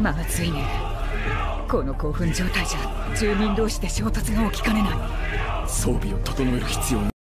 まずいね。この興奮状態じゃ住民同士で衝突が起きかねない。装備を整える必要